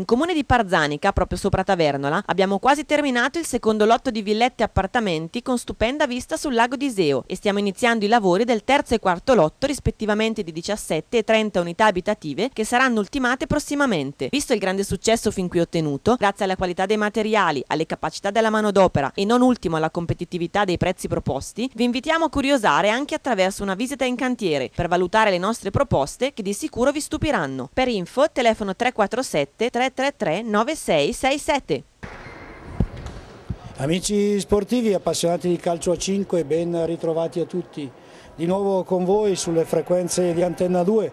In comune di Parzanica, proprio sopra Tavernola, abbiamo quasi terminato il secondo lotto di villette e appartamenti con stupenda vista sul lago di Iseo e stiamo iniziando i lavori del terzo e quarto lotto rispettivamente di 17 e 30 unità abitative che saranno ultimate prossimamente. Visto il grande successo fin qui ottenuto, grazie alla qualità dei materiali, alle capacità della manodopera e non ultimo alla competitività dei prezzi proposti, vi invitiamo a curiosare anche attraverso una visita in cantiere per valutare le nostre proposte che di sicuro vi stupiranno. Per info telefono 347 3 333 9667. Amici sportivi appassionati di calcio a 5, ben ritrovati a tutti. Di nuovo con voi sulle frequenze di Antenna 2,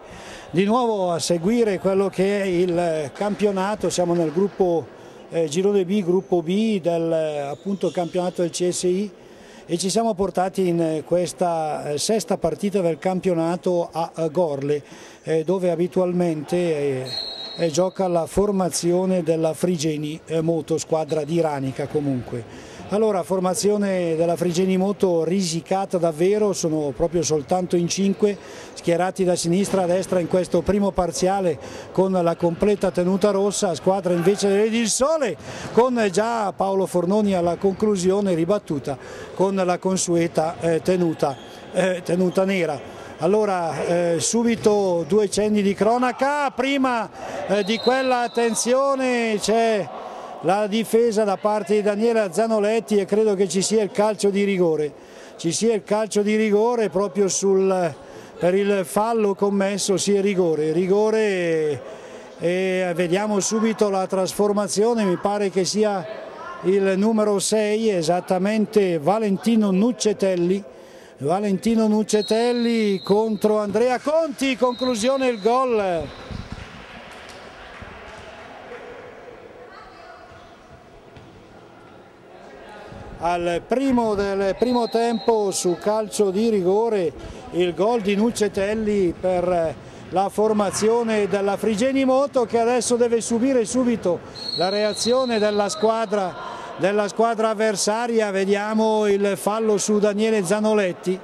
di nuovo a seguire quello che è il campionato, siamo nel gruppo eh, Girone B, gruppo B del appunto, campionato del CSI e ci siamo portati in questa eh, sesta partita del campionato a Gorle eh, dove abitualmente eh, gioca la formazione della Frigeni Moto, squadra di Ranica comunque. Allora, formazione della Frigeni Moto risicata davvero, sono proprio soltanto in cinque, schierati da sinistra a destra in questo primo parziale con la completa tenuta rossa, squadra invece del Sole con già Paolo Fornoni alla conclusione ribattuta con la consueta eh, tenuta, eh, tenuta nera. Allora eh, subito due cenni di cronaca, prima eh, di quella attenzione c'è la difesa da parte di Daniele Zanoletti e credo che ci sia il calcio di rigore, ci sia il calcio di rigore proprio sul, per il fallo commesso, sì rigore, rigore e vediamo subito la trasformazione, mi pare che sia il numero 6 esattamente Valentino Nuccetelli Valentino Nuccetelli contro Andrea Conti, conclusione il gol. Al primo del primo tempo su calcio di rigore il gol di Nuccetelli per la formazione della Frigeni Moto che adesso deve subire subito la reazione della squadra della squadra avversaria, vediamo il fallo su Daniele Zanoletti,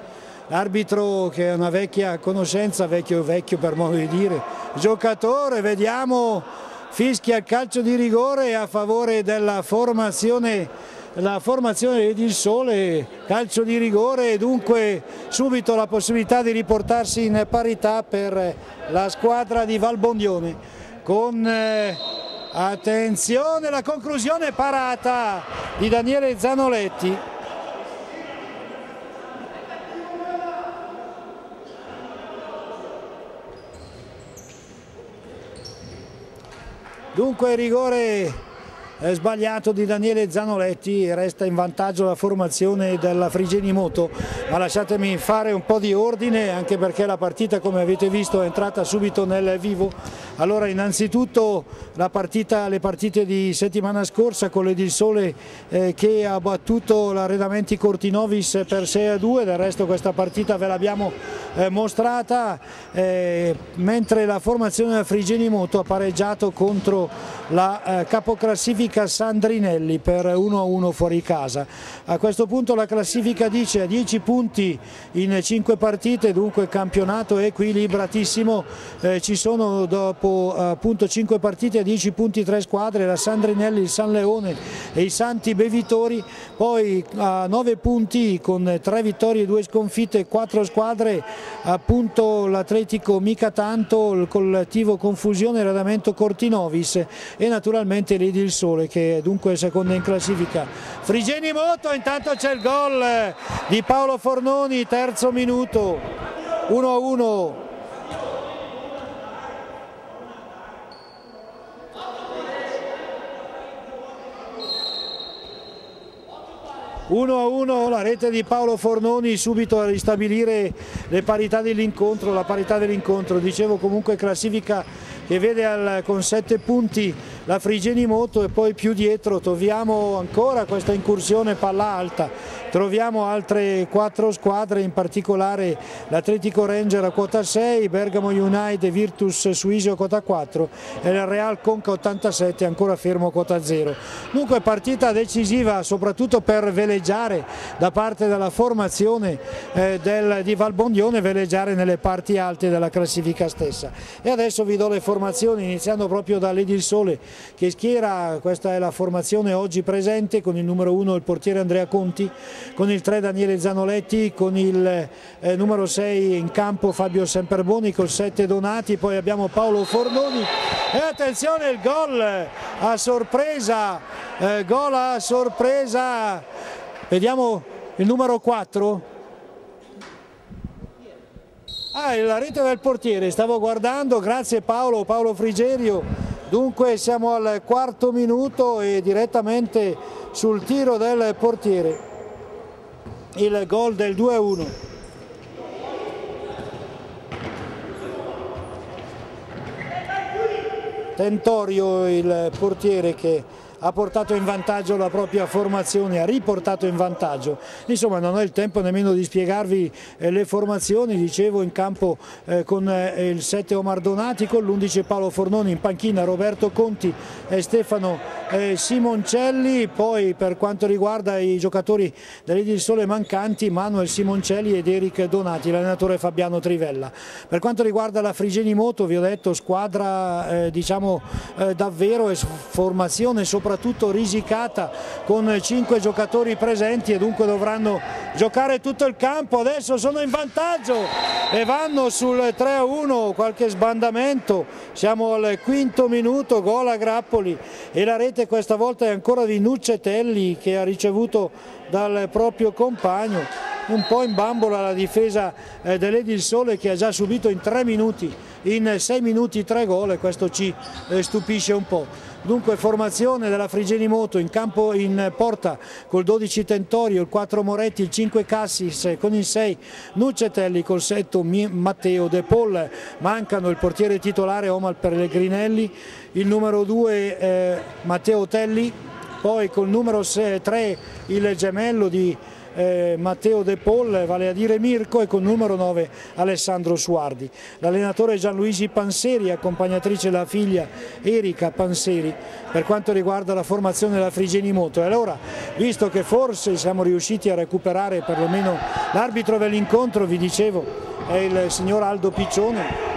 arbitro che è una vecchia conoscenza, vecchio vecchio per modo di dire, giocatore, vediamo fischia il calcio di rigore a favore della formazione la formazione del Sole, calcio di rigore e dunque subito la possibilità di riportarsi in parità per la squadra di Valbondione con eh, Attenzione, la conclusione parata di Daniele Zanoletti. Dunque rigore sbagliato di Daniele Zanoletti, resta in vantaggio la formazione della Frigeni Moto, ma lasciatemi fare un po' di ordine anche perché la partita come avete visto è entrata subito nel vivo. Allora innanzitutto partita, le partite di settimana scorsa con l'Edil Sole eh, che ha battuto l'Arredamenti Cortinovis per 6 a 2, del resto questa partita ve l'abbiamo eh, mostrata, eh, mentre la formazione della Frigeni Moto ha pareggiato contro la eh, capoclassifica Sandrinelli per 1-1 fuori casa. A questo punto la classifica dice a 10 punti in 5 partite, dunque campionato equilibratissimo, eh, ci sono dopo appunto 5 partite a 10 punti 3 squadre, la Sandrinelli, il San Leone e i Santi Bevitori, poi a 9 punti con 3 vittorie e 2 sconfitte, 4 squadre, appunto l'Atletico Mica Tanto, il collettivo Confusione, Radamento Cortinovis e naturalmente lì il Sole che è dunque seconda in classifica. Frigeni Moto, intanto c'è il gol di Paolo Fornoni, terzo minuto, 1-1. 1 a 1 la rete di Paolo Fornoni subito a ristabilire le parità dell'incontro, la parità dell'incontro, dicevo comunque classifica che vede al, con 7 punti la Frigeni Moto e poi più dietro. Troviamo ancora questa incursione palla alta troviamo altre quattro squadre, in particolare l'Atletico Ranger a quota 6, Bergamo United, Virtus Suisio a quota 4 e il Real Conca 87 ancora fermo a quota 0. Dunque partita decisiva soprattutto per veleggiare da parte della formazione eh, del, di Valbondione, veleggiare nelle parti alte della classifica stessa. E adesso vi do le formazioni iniziando proprio da Ledi il Sole che schiera, questa è la formazione oggi presente con il numero 1 il portiere Andrea Conti, con il 3 Daniele Zanoletti, con il eh, numero 6 in campo Fabio Semperboni, col 7 Donati, poi abbiamo Paolo Fornoni e attenzione il gol a sorpresa, eh, gol a sorpresa, vediamo il numero 4 Ah, la rete del portiere, stavo guardando, grazie Paolo, Paolo Frigerio. Dunque siamo al quarto minuto e direttamente sul tiro del portiere. Il gol del 2-1. Tentorio il portiere che ha portato in vantaggio la propria formazione, ha riportato in vantaggio. Insomma non ho il tempo nemmeno di spiegarvi eh, le formazioni, dicevo in campo eh, con eh, il 7 Omar Donati, con l'11 Paolo Fornoni, in panchina Roberto Conti e Stefano Simoncelli, poi per quanto riguarda i giocatori dell'Idi Sole mancanti Manuel Simoncelli ed Eric Donati, l'allenatore Fabiano Trivella. Per quanto riguarda la Frigeni Moto vi ho detto squadra eh, diciamo eh, davvero e formazione soprattutto soprattutto risicata con 5 giocatori presenti e dunque dovranno giocare tutto il campo, adesso sono in vantaggio e vanno sul 3-1, qualche sbandamento, siamo al quinto minuto, gol a Grappoli e la rete questa volta è ancora di Nuccetelli che ha ricevuto dal proprio compagno. Un po' in bambola la difesa eh, dell'Edil Sole che ha già subito in 3 minuti, in 6 minuti 3 gol e questo ci eh, stupisce un po'. Dunque formazione della Frigeni Moto in campo in porta col 12 Tentorio, il 4 Moretti, il 5 Cassis con il 6 Nuccetelli, col 7 Matteo De Paul, mancano il portiere titolare Omar Pellegrinelli, il numero 2 eh, Matteo Telli, poi col numero 3 il gemello di eh, Matteo De Paul, vale a dire Mirko e con numero 9 Alessandro Suardi. L'allenatore Gianluigi Panseri, accompagnatrice la figlia Erika Panseri per quanto riguarda la formazione della Frigeni Moto. E allora, visto che forse siamo riusciti a recuperare perlomeno l'arbitro dell'incontro, vi dicevo, è il signor Aldo Piccione,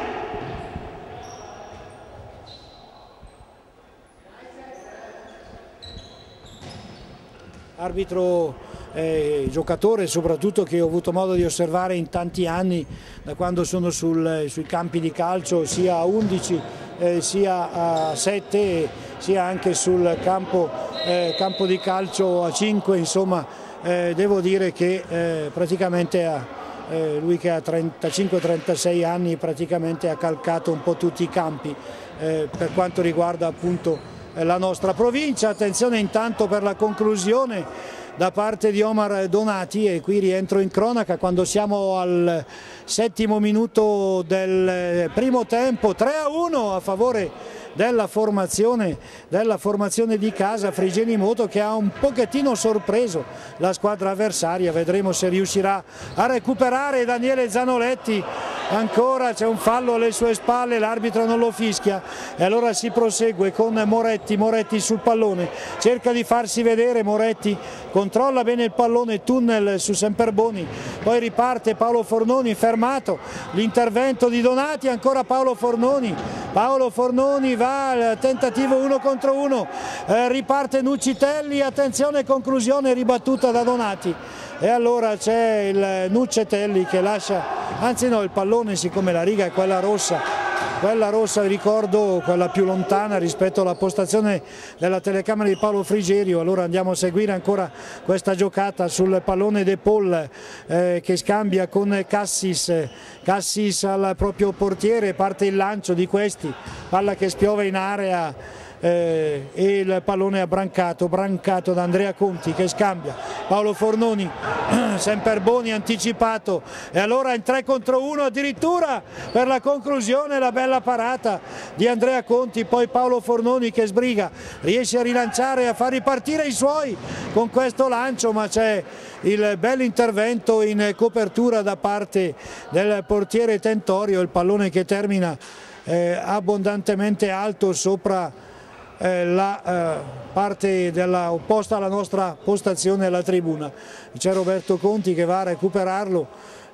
arbitro eh, giocatore soprattutto che ho avuto modo di osservare in tanti anni da quando sono sul, sui campi di calcio sia a 11 eh, sia a 7 sia anche sul campo, eh, campo di calcio a 5 insomma eh, devo dire che eh, praticamente ha, eh, lui che ha 35-36 anni praticamente ha calcato un po' tutti i campi per quanto riguarda appunto la nostra provincia. Attenzione intanto per la conclusione da parte di Omar Donati e qui rientro in cronaca quando siamo al settimo minuto del primo tempo 3 a 1 a favore della formazione, della formazione di casa Frigeni Moto che ha un pochettino sorpreso la squadra avversaria, vedremo se riuscirà a recuperare Daniele Zanoletti ancora c'è un fallo alle sue spalle, l'arbitro non lo fischia. E allora si prosegue con Moretti, Moretti sul pallone, cerca di farsi vedere Moretti, controlla bene il pallone, tunnel su Semperboni, poi riparte Paolo Fornoni fermato, l'intervento di Donati, ancora Paolo Fornoni, Paolo Fornoni va al tentativo uno contro uno, eh, riparte Nuccitelli, attenzione conclusione ribattuta da Donati e allora c'è il Nuccetelli che lascia, anzi no il pallone siccome la riga è quella rossa, quella rossa ricordo quella più lontana rispetto alla postazione della telecamera di Paolo Frigerio, allora andiamo a seguire ancora questa giocata sul pallone De Paul eh, che scambia con Cassis, Cassis al proprio portiere, parte il lancio di questi, palla che spiove in area eh, e il pallone è brancato, brancato da Andrea Conti che scambia, Paolo Fornoni, Semperboni anticipato. E allora in 3 contro 1 addirittura per la conclusione la bella parata di Andrea Conti, poi Paolo Fornoni che sbriga, riesce a rilanciare e a far ripartire i suoi con questo lancio ma c'è il bel intervento in copertura da parte del portiere Tentorio, il pallone che termina eh, abbondantemente alto sopra eh, la eh, parte della, opposta alla nostra postazione alla tribuna. C'è Roberto Conti che va a recuperarlo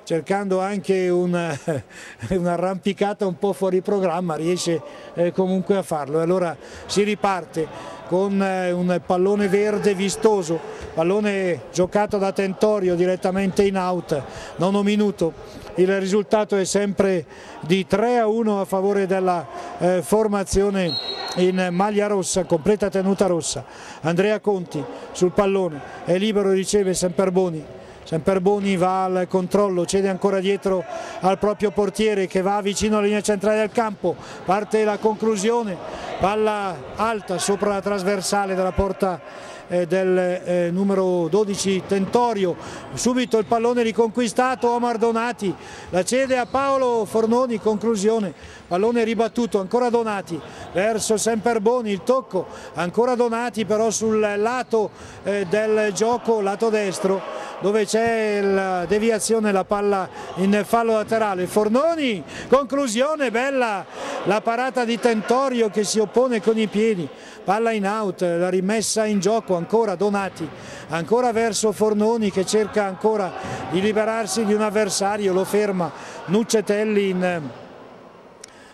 cercando anche un'arrampicata un po' fuori programma, riesce eh, comunque a farlo. E allora si riparte con eh, un pallone verde vistoso, pallone giocato da Tentorio direttamente in out, nono minuto. Il risultato è sempre di 3 a 1 a favore della eh, formazione in maglia rossa, completa tenuta rossa. Andrea Conti sul pallone, è libero, riceve Semperboni. Semperboni va al controllo, cede ancora dietro al proprio portiere che va vicino alla linea centrale del campo, parte la conclusione, palla alta sopra la trasversale della porta eh, del eh, numero 12 Tentorio, subito il pallone riconquistato, Omar Donati la cede a Paolo Fornoni, conclusione, pallone ribattuto, ancora Donati verso Semperboni, il tocco, ancora Donati però sul lato eh, del gioco, lato destro, dove c'è la deviazione, la palla in fallo laterale, Fornoni, conclusione bella, la parata di Tentorio che si oppone con i piedi, palla in out, la rimessa in gioco, ancora Donati, ancora verso Fornoni che cerca ancora di liberarsi di un avversario, lo ferma Nuccetelli in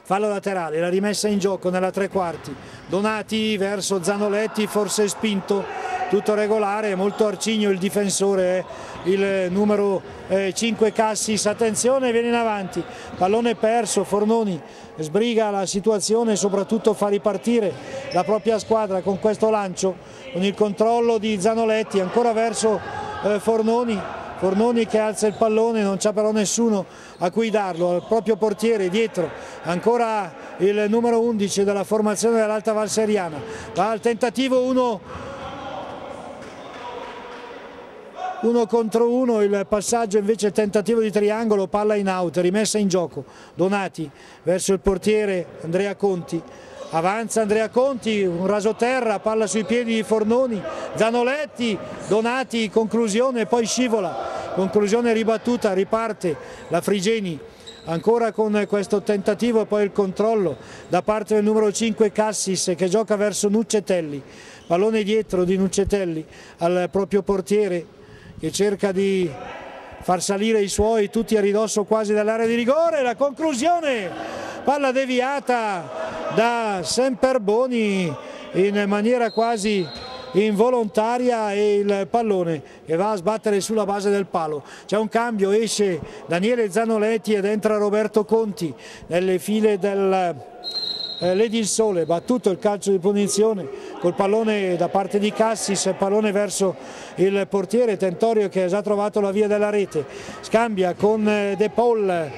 fallo laterale, la rimessa in gioco nella tre quarti, Donati verso Zanoletti, forse spinto tutto regolare, molto arcigno il difensore, il numero 5 Cassis, attenzione viene in avanti, pallone perso, Fornoni sbriga la situazione e soprattutto fa ripartire la propria squadra con questo lancio, con il controllo di Zanoletti, ancora verso eh, Fornoni, Fornoni che alza il pallone, non c'è però nessuno a cui darlo, al proprio portiere dietro, ancora il numero 11 della formazione dell'Alta Valseriana, va al tentativo 1 uno contro uno, il passaggio invece tentativo di triangolo, palla in out, rimessa in gioco, Donati verso il portiere Andrea Conti, avanza Andrea Conti, un rasoterra, palla sui piedi di Fornoni, Zanoletti, Donati, conclusione, poi scivola, conclusione ribattuta, riparte la Frigeni. Ancora con questo tentativo e poi il controllo da parte del numero 5 Cassis che gioca verso Nuccetelli, pallone dietro di Nuccetelli al proprio portiere che cerca di far salire i suoi tutti a ridosso quasi dall'area di rigore, la conclusione, palla deviata da Semperboni in maniera quasi involontaria e il pallone che va a sbattere sulla base del palo. C'è un cambio, esce Daniele Zanoletti ed entra Roberto Conti nelle file del eh, Lady il Sole, battuto il calcio di punizione col pallone da parte di Cassis, pallone verso il portiere Tentorio che ha già trovato la via della rete, scambia con eh, De Paul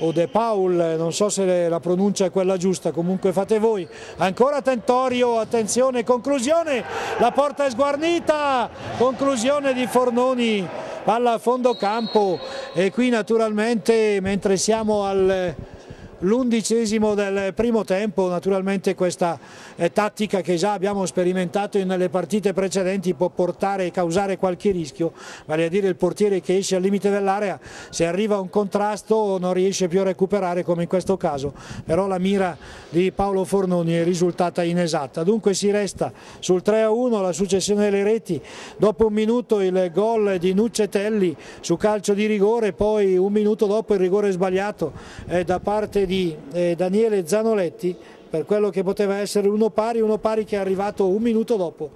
o De Paul, non so se la pronuncia è quella giusta, comunque fate voi. Ancora Tentorio, attenzione, conclusione, la porta è sguarnita, conclusione di Fornoni, palla a fondo campo e qui naturalmente mentre siamo al l'undicesimo del primo tempo, naturalmente questa eh, tattica che già abbiamo sperimentato nelle partite precedenti può portare e causare qualche rischio, vale a dire il portiere che esce al limite dell'area, se arriva un contrasto non riesce più a recuperare come in questo caso, però la mira di Paolo Fornoni è risultata inesatta, dunque si resta sul 3-1 la successione delle reti, dopo un minuto il gol di Nuccetelli su calcio di rigore, poi un minuto dopo il rigore sbagliato eh, da parte di eh, Daniele Zanoletti per quello che poteva essere uno pari, uno pari che è arrivato un minuto dopo.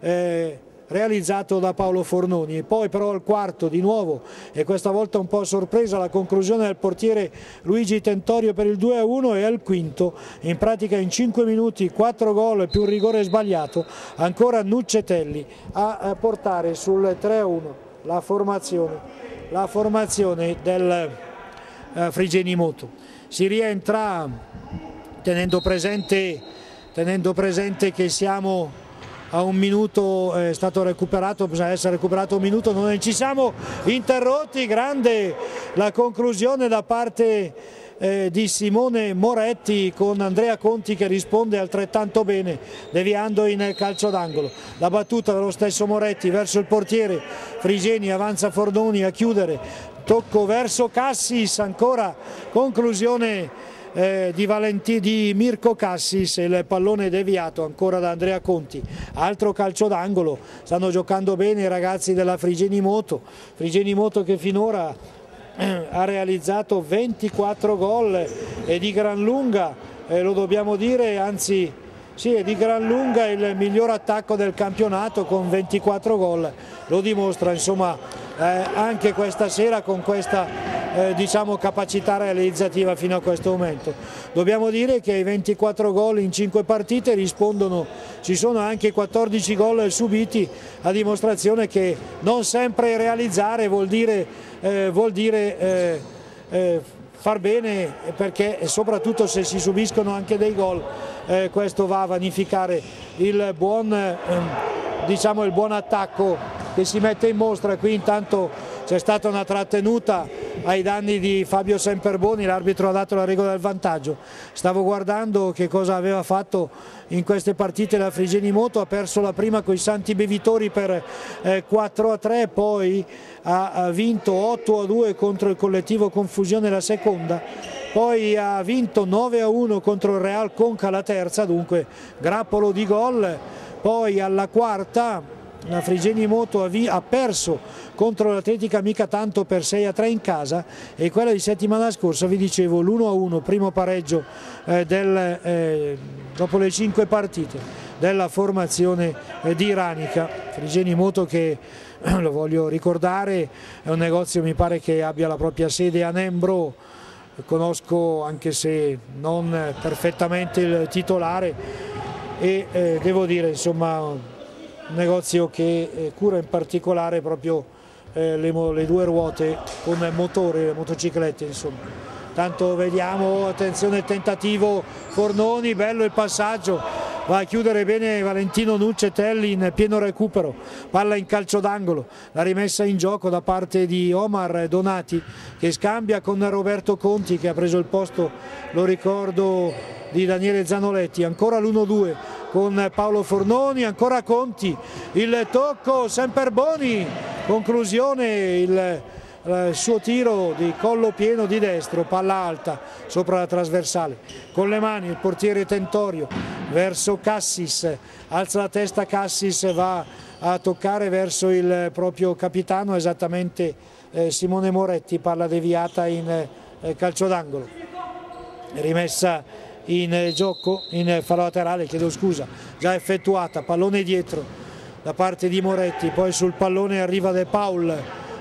Eh, realizzato da Paolo Fornoni e poi però al quarto di nuovo e questa volta un po' sorpresa la conclusione del portiere Luigi Tentorio per il 2-1 e al quinto in pratica in 5 minuti 4 gol più un rigore sbagliato ancora Nuccetelli a portare sul 3-1 la formazione, la formazione del eh, Frigeni Moto si rientra tenendo presente, tenendo presente che siamo a un minuto è stato recuperato, bisogna essere recuperato un minuto, non ci siamo interrotti, grande la conclusione da parte eh, di Simone Moretti con Andrea Conti che risponde altrettanto bene deviando in calcio d'angolo. La battuta dello stesso Moretti verso il portiere Frigeni, avanza Fornoni a chiudere, tocco verso Cassis, ancora conclusione eh, di, Valenti, di Mirko Cassis, il pallone deviato ancora da Andrea Conti, altro calcio d'angolo, stanno giocando bene i ragazzi della Frigeni Moto, Frigeni Moto che finora eh, ha realizzato 24 gol e di gran lunga, eh, lo dobbiamo dire, anzi sì, è di gran lunga il miglior attacco del campionato con 24 gol, lo dimostra insomma eh, anche questa sera con questa eh, diciamo, capacità realizzativa fino a questo momento. Dobbiamo dire che i 24 gol in 5 partite rispondono, ci sono anche 14 gol subiti a dimostrazione che non sempre realizzare vuol dire, eh, vuol dire eh, eh, far bene perché soprattutto se si subiscono anche dei gol eh, questo va a vanificare il buon, eh, diciamo il buon attacco che si mette in mostra qui intanto c'è stata una trattenuta ai danni di Fabio Semperboni, l'arbitro ha dato la regola del vantaggio. Stavo guardando che cosa aveva fatto in queste partite la Frigeni Moto, ha perso la prima con i Santi Bevitori per eh, 4 a 3, poi ha vinto 8 a 2 contro il collettivo Confusione la seconda poi ha vinto 9 a 1 contro il Real Conca la terza, dunque grappolo di gol, poi alla quarta la Frigeni Moto ha perso contro l'Atletica mica tanto per 6 a 3 in casa e quella di settimana scorsa vi dicevo l'1 a 1 primo pareggio eh, del, eh, dopo le 5 partite della formazione eh, di Iranica Frigeni Moto che lo voglio ricordare è un negozio mi pare che abbia la propria sede a Nembro. Conosco anche se non perfettamente il titolare e eh, devo dire insomma negozio che eh, cura in particolare proprio eh, le, le, due ruote con motore, le motociclette insomma. Tanto vediamo, attenzione tentativo Fornoni, bello il passaggio, va a chiudere bene Valentino Nuccetelli in pieno recupero, palla in calcio d'angolo, la rimessa in gioco da parte di Omar Donati che scambia con Roberto Conti che ha preso il posto, lo ricordo, di Daniele Zanoletti, ancora l'1-2 con Paolo Fornoni, ancora Conti, il tocco Semperboni, conclusione il il suo tiro di collo pieno di destro, palla alta sopra la trasversale, con le mani il portiere Tentorio verso Cassis, alza la testa Cassis, va a toccare verso il proprio capitano, esattamente eh, Simone Moretti, palla deviata in eh, calcio d'angolo, rimessa in eh, gioco, in fallo laterale, chiedo scusa, già effettuata, pallone dietro da parte di Moretti, poi sul pallone arriva De Paul,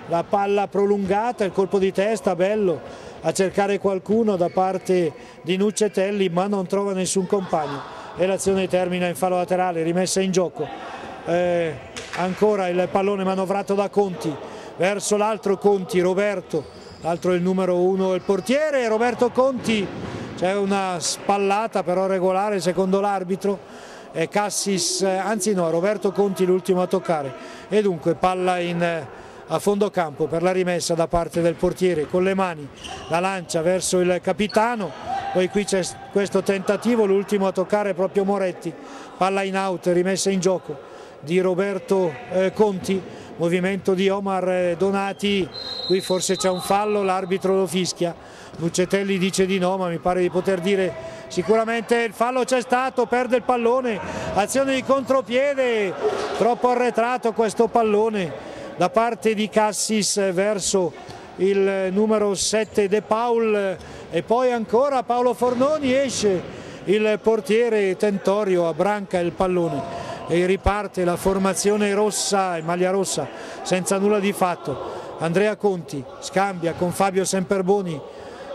la palla prolungata, il colpo di testa bello a cercare qualcuno da parte di Nuccetelli ma non trova nessun compagno e l'azione termina in fallo laterale, rimessa in gioco. Eh, ancora il pallone manovrato da Conti verso l'altro Conti, Roberto, l'altro il numero uno, il portiere, Roberto Conti, c'è una spallata però regolare secondo l'arbitro, Cassis, anzi no, Roberto Conti l'ultimo a toccare. E dunque palla in a fondo campo per la rimessa da parte del portiere. Con le mani la lancia verso il capitano. Poi qui c'è questo tentativo l'ultimo a toccare proprio Moretti. Palla in out rimessa in gioco di Roberto eh, Conti. Movimento di Omar eh, Donati. Qui forse c'è un fallo l'arbitro lo fischia Nuccetelli dice di no ma mi pare di poter dire sicuramente il fallo c'è stato perde il pallone azione di contropiede troppo arretrato questo pallone da parte di Cassis verso il numero 7 De Paul. E poi ancora Paolo Fornoni esce il portiere Tentorio abbranca il pallone e riparte la formazione rossa, maglia rossa senza nulla di fatto. Andrea Conti scambia con Fabio Semperboni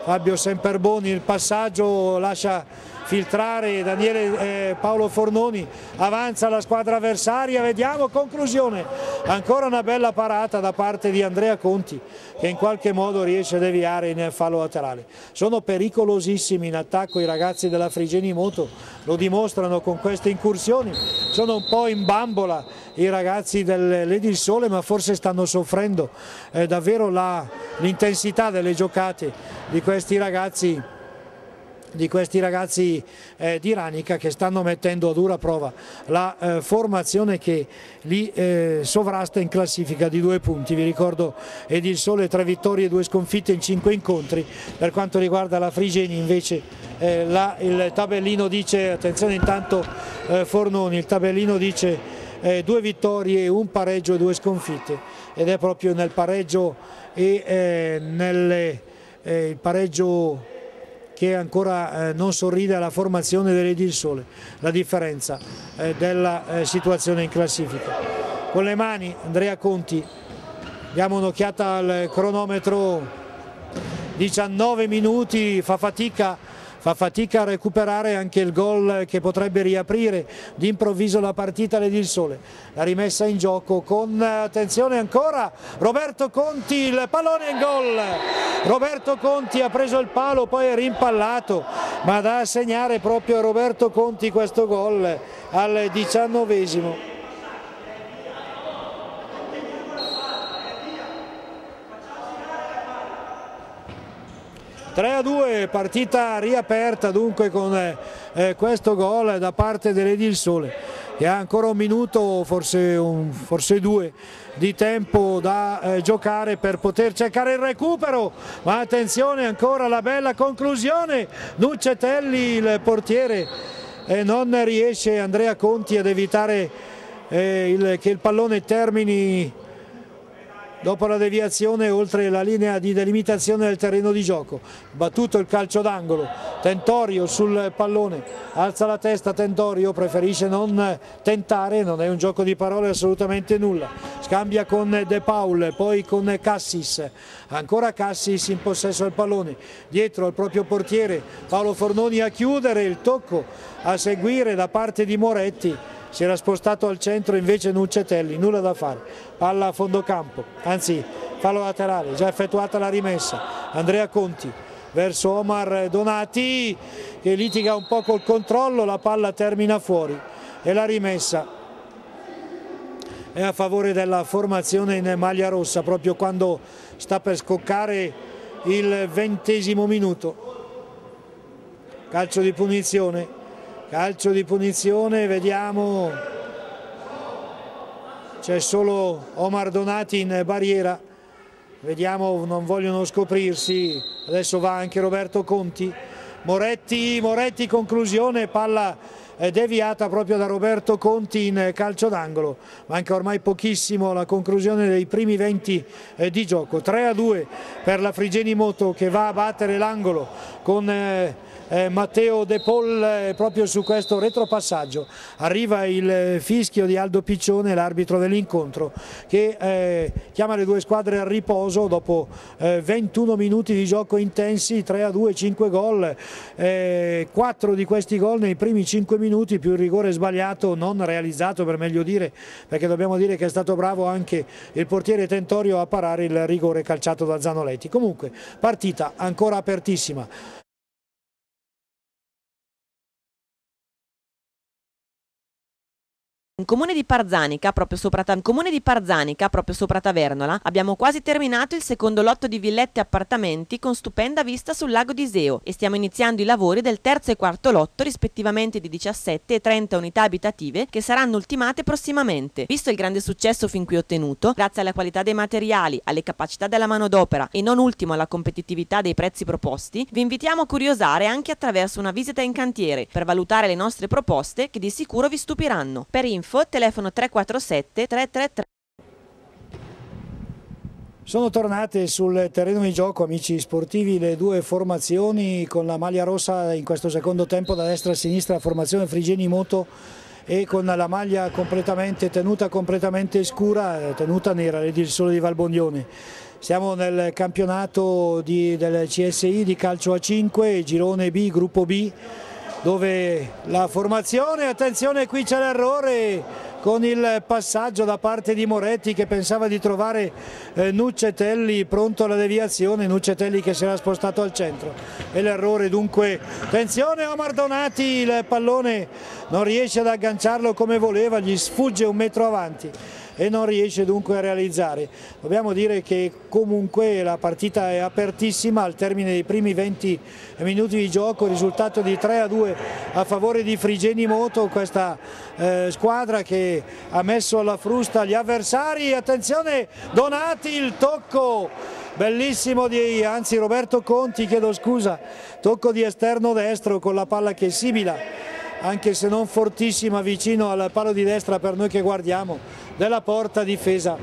Fabio Semperboni il passaggio lascia filtrare Daniele eh, Paolo Fornoni, avanza la squadra avversaria, vediamo conclusione, ancora una bella parata da parte di Andrea Conti che in qualche modo riesce a deviare in fallo laterale. Sono pericolosissimi in attacco i ragazzi della Frigeni Moto, lo dimostrano con queste incursioni, sono un po' in bambola i ragazzi del Lady Sole ma forse stanno soffrendo eh, davvero l'intensità delle giocate di questi ragazzi di questi ragazzi eh, di Ranica che stanno mettendo a dura prova la eh, formazione che li eh, sovrasta in classifica di due punti. Vi ricordo ed il Sole tre vittorie e due sconfitte in cinque incontri. Per quanto riguarda la Frigeni invece eh, la, il tabellino dice, attenzione intanto eh, Fornoni, il tabellino dice eh, due vittorie, un pareggio e due sconfitte ed è proprio nel pareggio e nel pareggio che ancora eh, non sorride alla formazione dell'Edil Sole, la differenza eh, della eh, situazione in classifica. Con le mani Andrea Conti, diamo un'occhiata al cronometro, 19 minuti, fa fatica fa fatica a recuperare anche il gol che potrebbe riaprire d'improvviso la partita l'Edil Sole. La rimessa in gioco con attenzione ancora Roberto Conti, il pallone in gol. Roberto Conti ha preso il palo, poi è rimpallato, ma da segnare proprio Roberto Conti questo gol al diciannovesimo. 3 a 2, partita riaperta dunque con eh, questo gol da parte dell'Edil Sole. Che ha ancora un minuto, forse, un, forse due di tempo da eh, giocare per poter cercare il recupero, ma attenzione ancora la bella conclusione, Nuccetelli il portiere eh, non riesce Andrea Conti ad evitare eh, il, che il pallone termini dopo la deviazione oltre la linea di delimitazione del terreno di gioco. Battuto il calcio d'angolo, Tentorio sul pallone, alza la testa Tentorio, preferisce non tentare, non è un gioco di parole assolutamente nulla. Scambia con De Paul, poi con Cassis, ancora Cassis in possesso del pallone, dietro al proprio portiere Paolo Fornoni a chiudere, il tocco a seguire da parte di Moretti si era spostato al centro invece Nuccetelli, nulla da fare, palla a fondo campo, anzi fallo laterale, già effettuata la rimessa, Andrea Conti verso Omar Donati che litiga un po' col controllo, la palla termina fuori e la rimessa è a favore della formazione in maglia rossa proprio quando sta per scoccare il ventesimo minuto. Calcio di punizione calcio di punizione vediamo. C'è solo Omar Donati in barriera. Vediamo non vogliono scoprirsi. Adesso va anche Roberto Conti. Moretti, Moretti conclusione palla deviata proprio da Roberto Conti in calcio d'angolo. Manca ormai pochissimo la conclusione dei primi 20 eh, di gioco. 3 a 2 per la Frigeni Moto che va a battere l'angolo con eh, eh, Matteo De Paul eh, proprio su questo retropassaggio. Arriva il fischio di Aldo Piccione, l'arbitro dell'incontro, che eh, chiama le due squadre al riposo dopo 21 eh, minuti di gioco intensi, 3 a 2, 5 gol, 4 eh, di questi gol nei primi 5 minuti più il rigore sbagliato, non realizzato per meglio dire, perché dobbiamo dire che è stato bravo anche il portiere Tentorio a parare il rigore calciato da Zanoletti. Comunque partita ancora apertissima. Comune di Parzanica, proprio sopra, comune di Parzanica, proprio sopra Tavernola, abbiamo quasi terminato il secondo lotto di villette e appartamenti con stupenda vista sul lago di Iseo e stiamo iniziando i lavori del terzo e quarto lotto rispettivamente di 17 e 30 unità abitative che saranno ultimate prossimamente. Visto il grande successo fin qui ottenuto, grazie alla qualità dei materiali, alle capacità della manodopera e non ultimo alla competitività dei prezzi proposti, vi invitiamo a curiosare anche attraverso una visita in cantiere per valutare le nostre proposte che di sicuro vi stupiranno. Per info info telefono 347 333. Sono tornate sul terreno di gioco, amici sportivi, le due formazioni con la maglia rossa in questo secondo tempo da destra a sinistra, formazione Frigeni Moto e con la maglia completamente tenuta completamente scura, tenuta nera, il sole di Valbondione. Siamo nel campionato di, del CSI di calcio a 5, girone B, gruppo B, dove la formazione, attenzione qui c'è l'errore con il passaggio da parte di Moretti che pensava di trovare eh, Nuccetelli pronto alla deviazione, Nuccetelli che si era spostato al centro. E l'errore dunque, attenzione Omar Donati, il pallone non riesce ad agganciarlo come voleva, gli sfugge un metro avanti e non riesce dunque a realizzare. Dobbiamo dire che comunque la partita è apertissima al termine dei primi 20 minuti di gioco, risultato di 3 a 2 a favore di Frigeni Moto, questa eh, squadra che ha messo alla frusta gli avversari, attenzione Donati il tocco bellissimo di, anzi Roberto Conti, chiedo scusa, tocco di esterno destro con la palla che sibila, anche se non fortissima vicino al palo di destra per noi che guardiamo, della porta difesa,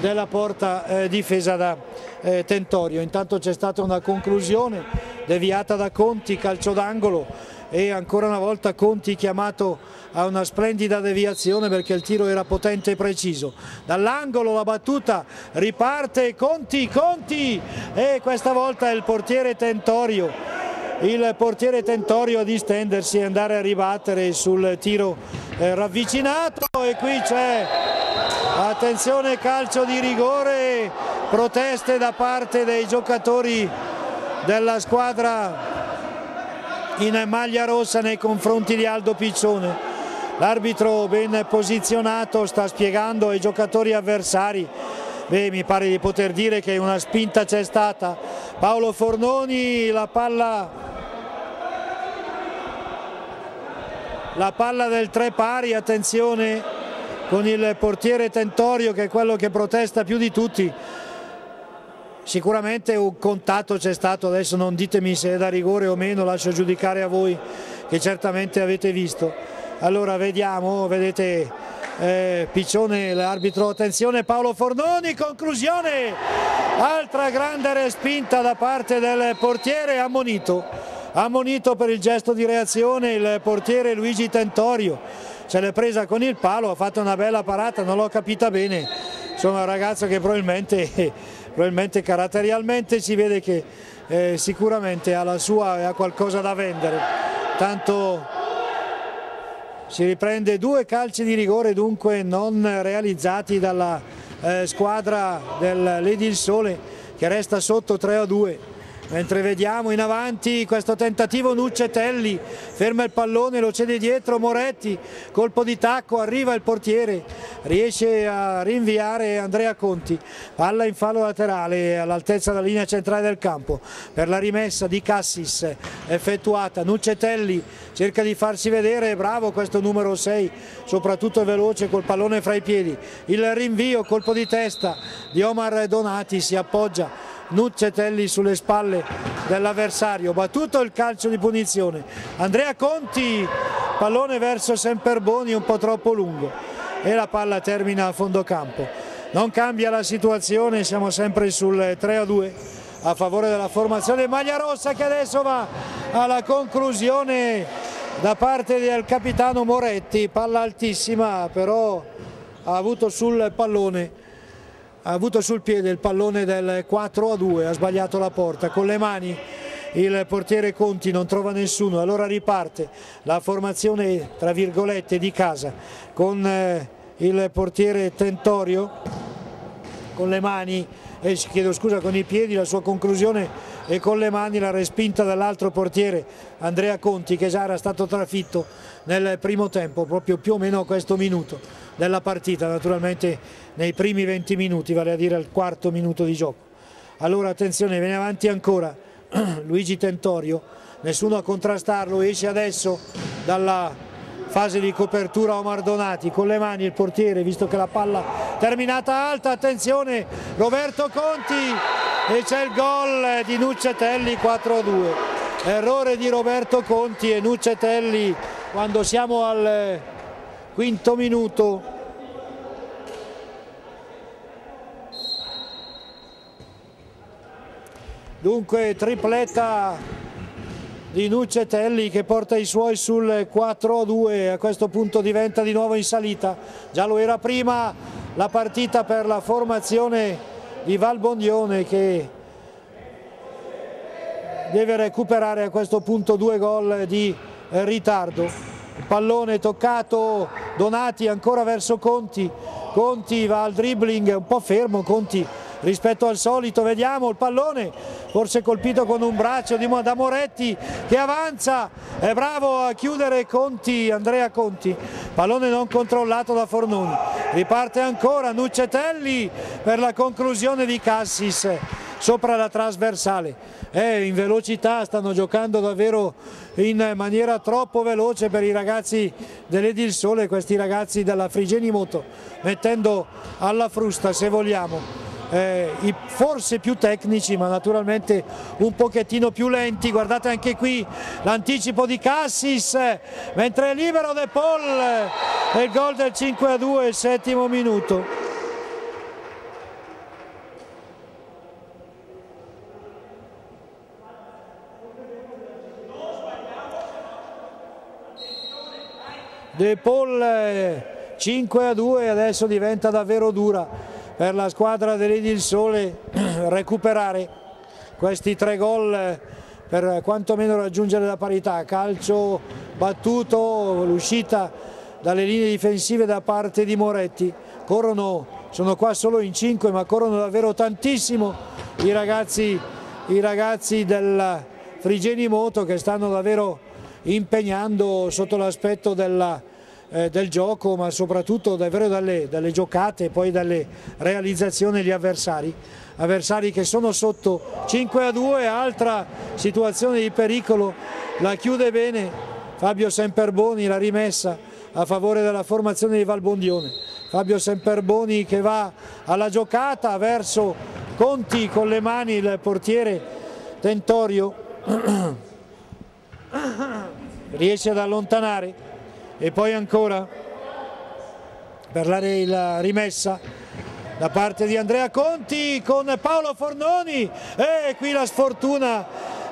della porta, eh, difesa da eh, Tentorio. Intanto c'è stata una conclusione deviata da Conti, calcio d'angolo e ancora una volta Conti chiamato a una splendida deviazione perché il tiro era potente e preciso. Dall'angolo la battuta riparte Conti, Conti e questa volta il portiere Tentorio. Il portiere Tentorio a distendersi e andare a ribattere sul tiro eh, ravvicinato e qui c'è attenzione calcio di rigore, proteste da parte dei giocatori della squadra in maglia rossa nei confronti di Aldo Piccione. L'arbitro ben posizionato sta spiegando ai giocatori avversari Beh, mi pare di poter dire che una spinta c'è stata. Paolo Fornoni, la palla, la palla del tre pari, attenzione con il portiere Tentorio che è quello che protesta più di tutti. Sicuramente un contatto c'è stato, adesso non ditemi se è da rigore o meno, lascio giudicare a voi che certamente avete visto. Allora vediamo, vedete eh, Piccione l'arbitro, attenzione Paolo Fornoni, conclusione, altra grande respinta da parte del portiere ammonito, ammonito per il gesto di reazione il portiere Luigi Tentorio, se l'è presa con il palo, ha fatto una bella parata, non l'ho capita bene, insomma un ragazzo che probabilmente probabilmente caratterialmente si vede che eh, sicuramente ha, la sua, ha qualcosa da vendere. Tanto si riprende due calci di rigore dunque non realizzati dalla eh, squadra del Lady il Sole che resta sotto 3 a 2 mentre vediamo in avanti questo tentativo Nuccetelli ferma il pallone, lo cede dietro Moretti, colpo di tacco, arriva il portiere, riesce a rinviare Andrea Conti, palla in fallo laterale all'altezza della linea centrale del campo. Per la rimessa di Cassis effettuata, Nuccetelli cerca di farsi vedere, bravo questo numero 6, soprattutto veloce col pallone fra i piedi, il rinvio, colpo di testa di Omar Donati si appoggia Nuccetelli sulle spalle dell'avversario, battuto il calcio di punizione, Andrea Conti, pallone verso Semperboni un po' troppo lungo. E la palla termina a fondo campo. Non cambia la situazione, siamo sempre sul 3 a 2 a favore della formazione maglia rossa che adesso va alla conclusione da parte del capitano Moretti, palla altissima però ha avuto sul pallone ha avuto sul piede il pallone del 4 a 2, ha sbagliato la porta. Con le mani il portiere Conti non trova nessuno, allora riparte la formazione tra virgolette di casa con eh, il portiere Tentorio. Con le mani, eh, chiedo scusa con i piedi, la sua conclusione e con le mani la respinta dall'altro portiere Andrea Conti che già era stato trafitto nel primo tempo, proprio più o meno a questo minuto della partita, naturalmente nei primi 20 minuti, vale a dire al quarto minuto di gioco. Allora attenzione, viene avanti ancora Luigi Tentorio, nessuno a contrastarlo, esce adesso dalla fase di copertura Omar Donati, con le mani il portiere, visto che la palla terminata alta, attenzione Roberto Conti e c'è il gol di Nuccetelli 4-2. Errore di Roberto Conti e Nuccetelli quando siamo al quinto minuto. Dunque tripletta di Nuccetelli che porta i suoi sul 4-2 a questo punto diventa di nuovo in salita. Già lo era prima la partita per la formazione di Valbondione che deve recuperare a questo punto due gol di ritardo pallone toccato Donati ancora verso Conti. Conti va al dribbling un po' fermo Conti rispetto al solito, vediamo il pallone, forse colpito con un braccio di, da Moretti che avanza, è bravo a chiudere Conti, Andrea Conti, pallone non controllato da Fornoni, riparte ancora Nuccetelli per la conclusione di Cassis sopra la trasversale. Eh, in velocità stanno giocando davvero in maniera troppo veloce per i ragazzi dell'Edil Sole, questi ragazzi della Frigeni Moto, mettendo alla frusta se vogliamo. Eh, forse più tecnici ma naturalmente un pochettino più lenti guardate anche qui l'anticipo di Cassis mentre è libero De Paul e il gol del 5 a 2 il settimo minuto De Paul 5 a 2 adesso diventa davvero dura per la squadra dell'Edil Sole recuperare questi tre gol per quantomeno raggiungere la parità. Calcio battuto l'uscita dalle linee difensive da parte di Moretti. Corrono sono qua solo in 5 ma corrono davvero tantissimo i ragazzi, i ragazzi del Frigeni Moto che stanno davvero impegnando sotto l'aspetto della eh, del gioco ma soprattutto davvero dalle, dalle giocate e poi dalle realizzazioni degli avversari. Avversari che sono sotto 5 a 2 altra situazione di pericolo la chiude bene Fabio Semperboni la rimessa a favore della formazione di Valbondione. Fabio Semperboni che va alla giocata verso Conti con le mani il portiere Tentorio. Riesce ad allontanare e poi ancora per la rimessa da parte di Andrea Conti con Paolo Fornoni. E qui la sfortuna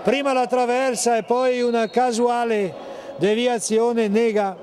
prima la traversa e poi una casuale deviazione nega,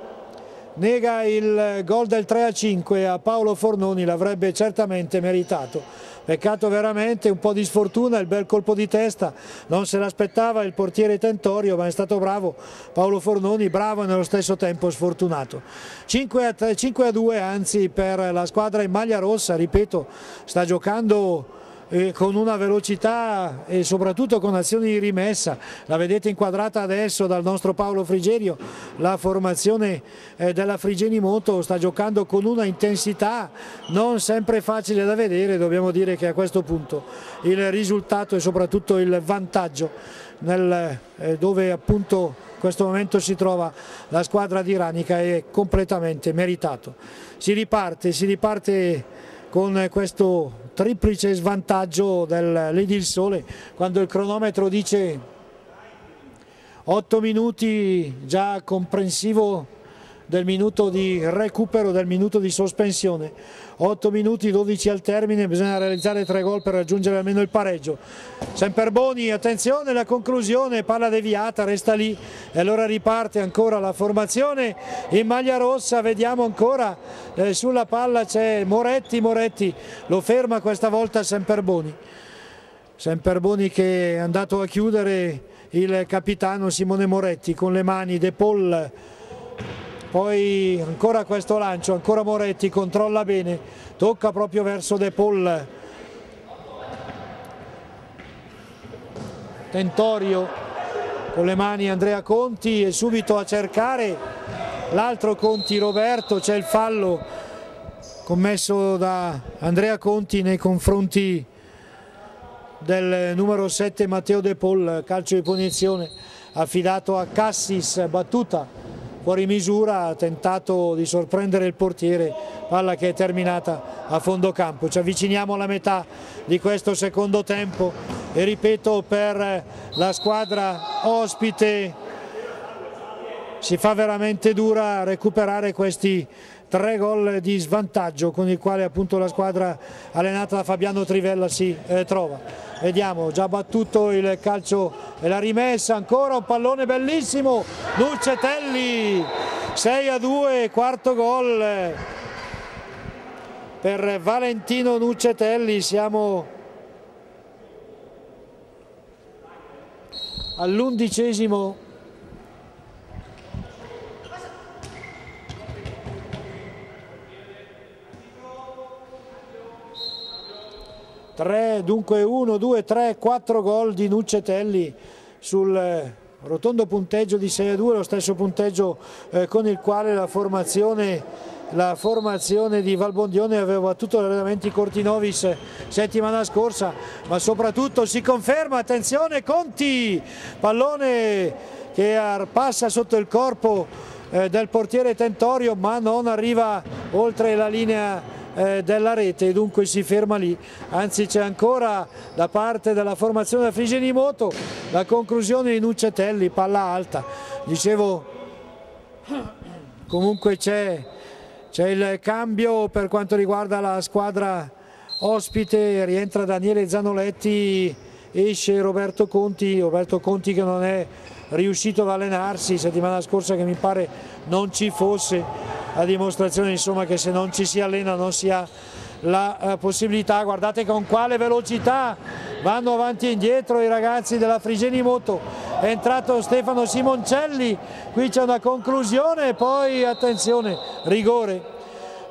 nega il gol del 3 a 5 a Paolo Fornoni l'avrebbe certamente meritato Peccato veramente, un po' di sfortuna, il bel colpo di testa, non se l'aspettava il portiere Tentorio, ma è stato bravo Paolo Fornoni, bravo e nello stesso tempo sfortunato. 5 a, 3, 5 a 2 anzi per la squadra in maglia rossa, ripeto, sta giocando con una velocità e soprattutto con azioni di rimessa, la vedete inquadrata adesso dal nostro Paolo Frigerio, la formazione eh, della Frigeni Moto sta giocando con una intensità non sempre facile da vedere, dobbiamo dire che a questo punto il risultato e soprattutto il vantaggio nel, eh, dove appunto in questo momento si trova la squadra di Ranica è completamente meritato. Si riparte, si riparte con questo triplice svantaggio del Lady il Sole quando il cronometro dice 8 minuti già comprensivo del minuto di recupero, del minuto di sospensione. 8 minuti, 12 al termine, bisogna realizzare 3 gol per raggiungere almeno il pareggio. Semperboni, attenzione, la conclusione, palla deviata, resta lì e allora riparte ancora la formazione in maglia rossa, vediamo ancora eh, sulla palla c'è Moretti, Moretti lo ferma questa volta Semperboni. Semperboni che è andato a chiudere il capitano Simone Moretti con le mani De Paul poi ancora questo lancio, ancora Moretti, controlla bene, tocca proprio verso De Paul. Tentorio con le mani Andrea Conti e subito a cercare l'altro Conti Roberto, c'è il fallo commesso da Andrea Conti nei confronti del numero 7 Matteo De Paul, calcio di punizione affidato a Cassis, battuta fuori misura, ha tentato di sorprendere il portiere, palla che è terminata a fondo campo. Ci avviciniamo alla metà di questo secondo tempo e ripeto per la squadra ospite si fa veramente dura recuperare questi tre gol di svantaggio con il quale appunto la squadra allenata da Fabiano Trivella si eh, trova. Vediamo già battuto il calcio e la rimessa ancora un pallone bellissimo Nuccetelli 6 a 2 quarto gol. Per Valentino Nuccetelli siamo all'undicesimo 3, dunque 1, 2, 3, 4 gol di Nuccetelli sul rotondo punteggio di 6 a 2, lo stesso punteggio eh, con il quale la formazione la formazione di Valbondione aveva battuto l'allenamento Cortinovis settimana scorsa ma soprattutto si conferma attenzione Conti pallone che passa sotto il corpo eh, del portiere Tentorio ma non arriva oltre la linea eh, della rete e dunque si ferma lì. Anzi c'è ancora da parte della formazione da Frigenimoto la conclusione di Nuccetelli palla alta. Dicevo comunque c'è c'è il cambio per quanto riguarda la squadra ospite, rientra Daniele Zanoletti, esce Roberto Conti, Roberto Conti che non è riuscito ad allenarsi, settimana scorsa che mi pare non ci fosse, a dimostrazione insomma che se non ci si allena non si ha la eh, possibilità, guardate con quale velocità vanno avanti e indietro i ragazzi della Frigeni Moto, è entrato Stefano Simoncelli, qui c'è una conclusione e poi attenzione, rigore.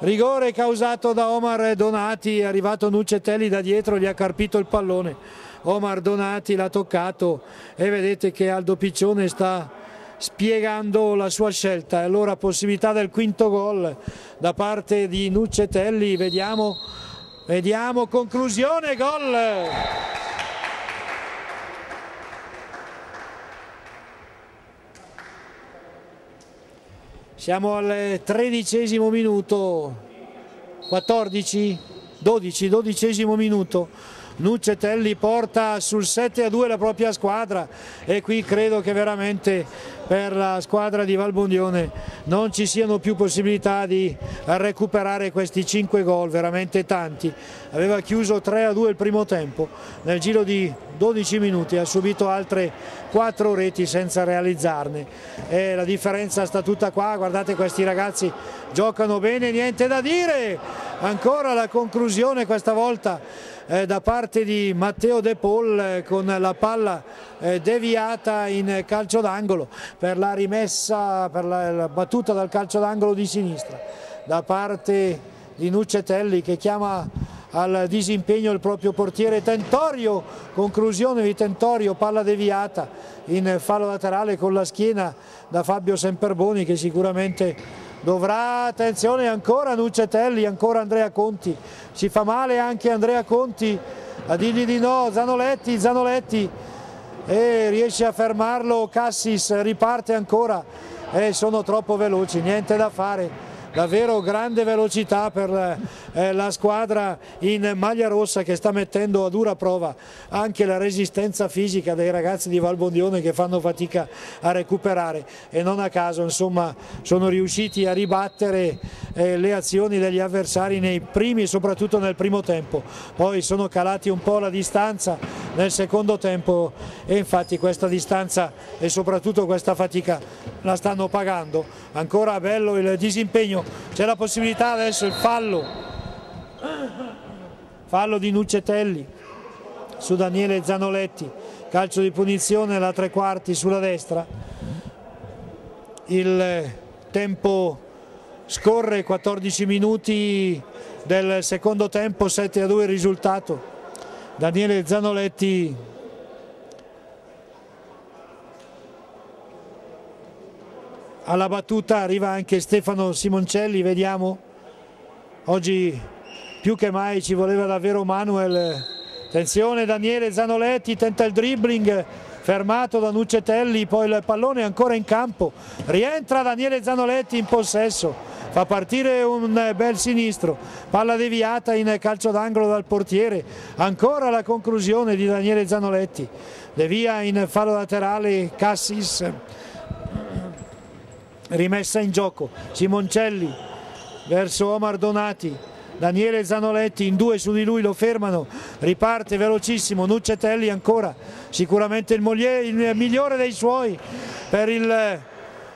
Rigore causato da Omar Donati, è arrivato Nuccetelli da dietro, gli ha carpito il pallone. Omar Donati l'ha toccato e vedete che Aldo Piccione sta spiegando la sua scelta. E allora possibilità del quinto gol da parte di Nuccetelli, vediamo, vediamo conclusione, gol! Siamo al tredicesimo minuto, 14, 12, dodicesimo minuto. Nuccetelli porta sul 7 a 2 la propria squadra e qui credo che veramente per la squadra di Valbondione non ci siano più possibilità di recuperare questi 5 gol, veramente tanti. Aveva chiuso 3 a 2 il primo tempo, nel giro di 12 minuti ha subito altre 4 reti senza realizzarne. E la differenza sta tutta qua, guardate questi ragazzi giocano bene, niente da dire, ancora la conclusione questa volta da parte di Matteo De Paul eh, con la palla eh, deviata in calcio d'angolo per la rimessa, per la, battuta dal calcio d'angolo di sinistra da parte di Nuccetelli che chiama al disimpegno il proprio portiere Tentorio, conclusione di Tentorio, palla deviata in fallo laterale con la schiena da Fabio Semperboni che sicuramente dovrà, attenzione ancora Nuccetelli, ancora Andrea Conti, si fa male anche Andrea Conti a dirgli di no, Zanoletti, Zanoletti e riesce a fermarlo, Cassis riparte ancora e sono troppo veloci, niente da fare davvero grande velocità per eh, la squadra in maglia rossa che sta mettendo a dura prova anche la resistenza fisica dei ragazzi di Valbondione che fanno fatica a recuperare. E non a caso insomma sono riusciti a ribattere eh, le azioni degli avversari nei primi soprattutto nel primo tempo. Poi sono calati un po' la distanza nel secondo tempo e infatti questa distanza e soprattutto questa fatica la stanno pagando. Ancora bello il disimpegno c'è la possibilità adesso il fallo. Fallo di Nuccetelli su Daniele Zanoletti. Calcio di punizione alla tre quarti sulla destra. Il tempo scorre 14 minuti del secondo tempo 7 a 2 il risultato. Daniele Zanoletti alla battuta arriva anche Stefano Simoncelli, vediamo, oggi più che mai ci voleva davvero Manuel, attenzione Daniele Zanoletti, tenta il dribbling, fermato da Nuccetelli, poi il pallone è ancora in campo, rientra Daniele Zanoletti in possesso, fa partire un bel sinistro, palla deviata in calcio d'angolo dal portiere, ancora la conclusione di Daniele Zanoletti, devia in fallo laterale Cassis, rimessa in gioco. Simoncelli verso Omar Donati. Daniele Zanoletti in due su di lui lo fermano. Riparte velocissimo Nuccetelli ancora. Sicuramente il, Moliere, il migliore dei suoi per il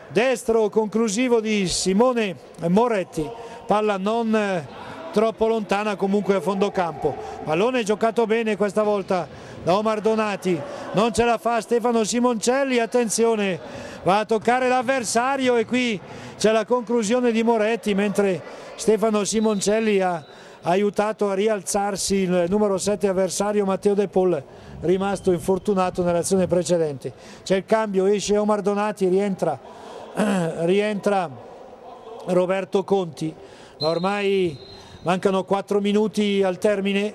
destro conclusivo di Simone Moretti. Palla non troppo lontana comunque a fondo campo. Pallone giocato bene questa volta da Omar Donati. Non ce la fa Stefano Simoncelli. Attenzione va a toccare l'avversario e qui c'è la conclusione di Moretti mentre Stefano Simoncelli ha aiutato a rialzarsi il numero 7 avversario Matteo De Paul rimasto infortunato nell'azione precedente. C'è il cambio, esce Omar Donati rientra, rientra Roberto Conti. Ma ormai mancano 4 minuti al termine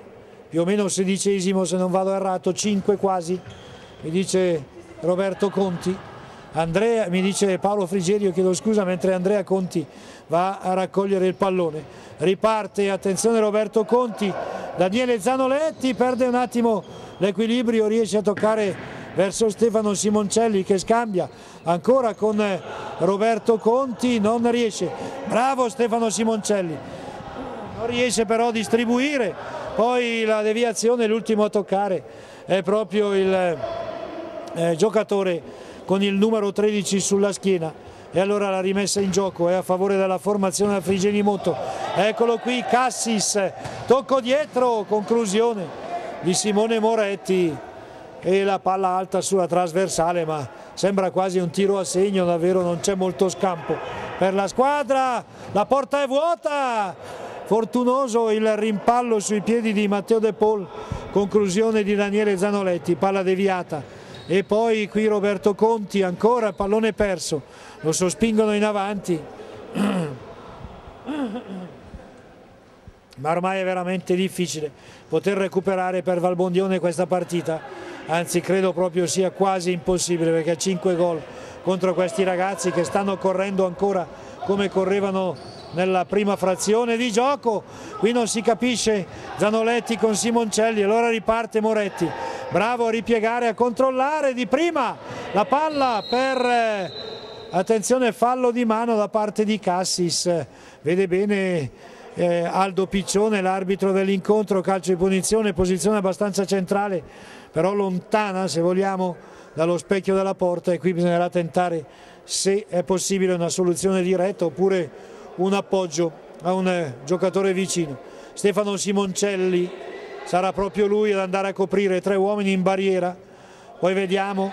più o meno sedicesimo se non vado errato 5 quasi mi dice Roberto Conti Andrea, mi dice Paolo Frigerio, chiedo scusa, mentre Andrea Conti va a raccogliere il pallone. Riparte, attenzione Roberto Conti, Daniele Zanoletti perde un attimo l'equilibrio, riesce a toccare verso Stefano Simoncelli che scambia ancora con Roberto Conti, non riesce. Bravo Stefano Simoncelli, non riesce però a distribuire, poi la deviazione, l'ultimo a toccare è proprio il eh, giocatore con il numero 13 sulla schiena. E allora la rimessa in gioco è a favore della formazione Frigeni Moto. Eccolo qui Cassis. Tocco dietro conclusione di Simone Moretti. E la palla alta sulla trasversale ma sembra quasi un tiro a segno davvero non c'è molto scampo per la squadra. La porta è vuota. Fortunoso il rimpallo sui piedi di Matteo De Paul. Conclusione di Daniele Zanoletti palla deviata e poi qui Roberto Conti ancora pallone perso. Lo sospingono in avanti. Ma ormai è veramente difficile poter recuperare per Valbondione questa partita. Anzi credo proprio sia quasi impossibile perché ha 5 gol contro questi ragazzi che stanno correndo ancora come correvano nella prima frazione di gioco. Qui non si capisce Zanoletti con Simoncelli allora riparte Moretti. Bravo a ripiegare, a controllare di prima la palla per, eh, attenzione fallo di mano da parte di Cassis, vede bene eh, Aldo Piccione, l'arbitro dell'incontro, calcio di punizione, posizione abbastanza centrale, però lontana se vogliamo dallo specchio della porta e qui bisognerà tentare se è possibile una soluzione diretta oppure un appoggio a un eh, giocatore vicino. Stefano Simoncelli sarà proprio lui ad andare a coprire tre uomini in barriera. Poi vediamo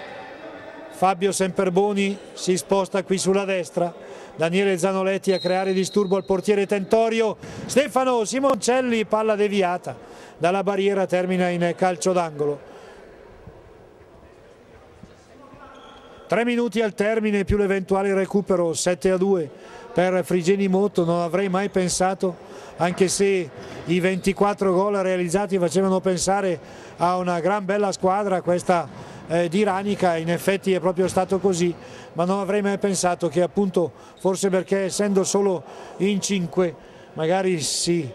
Fabio Semperboni si sposta qui sulla destra. Daniele Zanoletti a creare disturbo al portiere Tentorio. Stefano Simoncelli palla deviata dalla barriera termina in calcio d'angolo. Tre minuti al termine più l'eventuale recupero 7 a 2 per Frigeni Moto, non avrei mai pensato anche se i 24 gol realizzati facevano pensare a una gran bella squadra questa eh, di Ranica, in effetti è proprio stato così, ma non avrei mai pensato che appunto forse perché essendo solo in 5 magari si